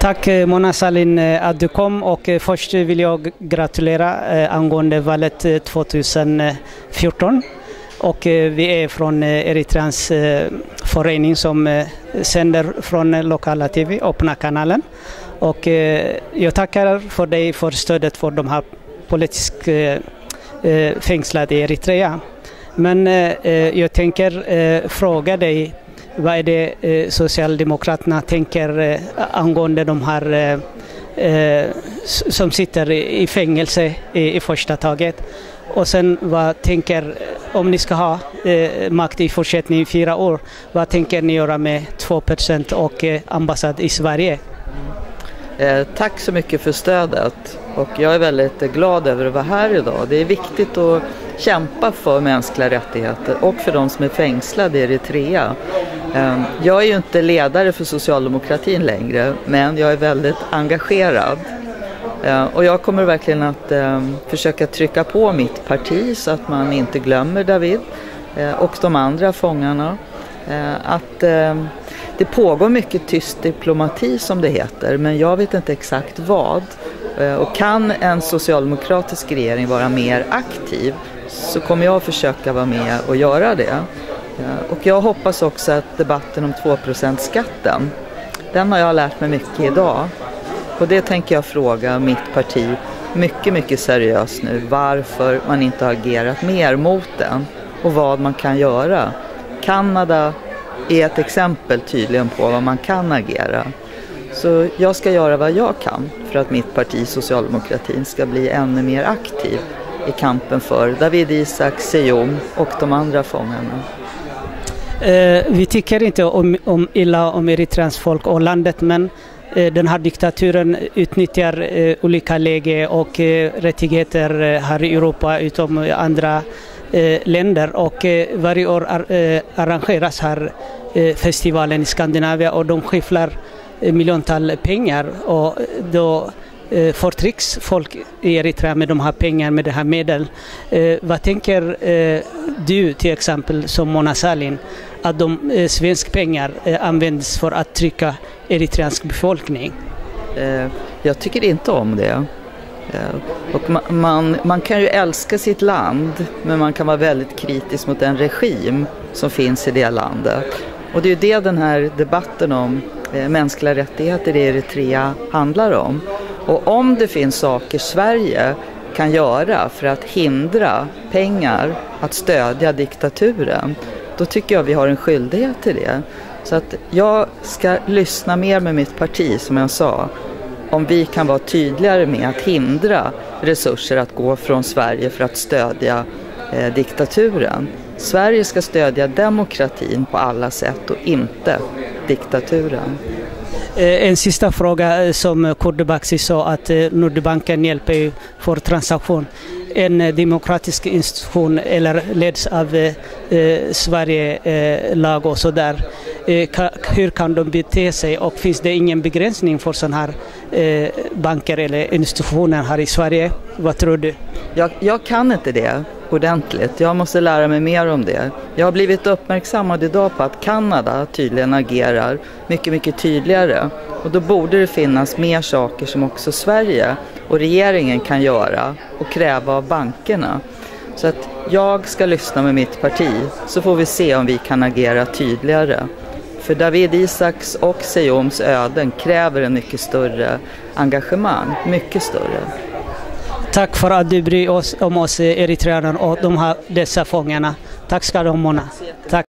Tack eh, Mona Salin eh, att du kom och eh, först vill jag gratulera angående valet 2014. Och vi är från Eritreans förening som sänder från lokala TV, öppna kanalen. Och jag tackar för dig för stödet för de här politiskt fängslade i Eritrea. Men jag tänker fråga dig vad är det eh, Socialdemokraterna tänker eh, angående de här eh, eh som sitter i fängelse i, i första taget? Och sen vad tänker, om ni ska ha eh, makt i fortsättningen i fyra år, vad tänker ni göra med 2% och eh, ambassad i Sverige? Eh, tack så mycket för stödet och jag är väldigt glad över att vara här idag. Det är viktigt att kämpa för mänskliga rättigheter och för de som är fängslade i Eritrea. Ehm, jag är ju inte ledare för socialdemokratin längre, men jag är väldigt engagerad. Ehm, och jag kommer verkligen att ehm, försöka trycka på mitt parti så att man inte glömmer David eh, och de andra fångarna. Att det pågår mycket tyst diplomati som det heter, men jag vet inte exakt vad. Och kan en socialdemokratisk regering vara mer aktiv så kommer jag försöka vara med och göra det. Eh, och jag hoppas också att debatten om 2% skatten, den har jag lärt mig mycket idag. Och det tänker jag fråga mitt parti mycket, mycket seriöst nu. Varför man inte har agerat mer mot den och vad man kan göra. Kanada är ett exempel tydligen på vad man kan agera. Så jag ska göra vad jag kan för att mitt parti Socialdemokratin ska bli ännu mer aktiv i kampen för David Isak, Sejom och de andra fångarna. Eh, vi tycker inte om, om illa om Eritreans folk och landet men eh, den här diktaturen utnyttjar eh, olika läge och eh, rättigheter eh, här i Europa utom andra eh, länder och eh, varje år ar eh, arrangeras här festivalen i Skandinavien och de skifflar miljontals pengar och då eh, förtrycks folk i Eritrea med de här pengarna, med de här medel. Eh, vad tänker eh, du till exempel som Mona Sahlin? Att de eh, svenska pengar eh, används för att trycka eritreansk befolkning? Eh, jag tycker inte om det. Eh, och man, man, man, kan ju älska sitt land men man kan vara väldigt kritisk mot den regim som finns i det landet. Och det är ju det den här debatten om eh, mänskliga rättigheter i Eritrea handlar om. Och om det finns saker Sverige kan göra för att hindra pengar att stödja diktaturen, då tycker jag vi har en skyldighet till det. Så att jag ska lyssna mer med mitt parti, som jag sa, om vi kan vara tydligare med att hindra resurser att gå från Sverige för att stödja eh, diktaturen. Sverige ska stödja demokratin på alla sätt och inte diktaturen. Eh, en sista fråga eh, som Kurdebaxi sa att eh, Nordbanken hjälper för transaktion. En demokratisk institution eller leds av eh, Sverige eh, lag och sådär. Eh, hur kan de bete sig och finns det ingen begränsning för sådana här eh, banker eller institutioner här i Sverige? Vad tror du? Jag, jag kan inte det ordentligt. Jag måste lära mig mer om det. Jag har blivit uppmärksammad idag på att Kanada tydligen agerar mycket, mycket tydligare. Och då borde det finnas mer saker som också Sverige och regeringen kan göra och kräva av bankerna. Så att jag ska lyssna med mitt parti så får vi se om vi kan agera tydligare. För David Isaks och Sejoms öden kräver en mycket större engagemang, mycket större. Tack för att du bryr oss om oss eritreaner och de här, dessa fångarna. Tack ska du ha Mona. Tack.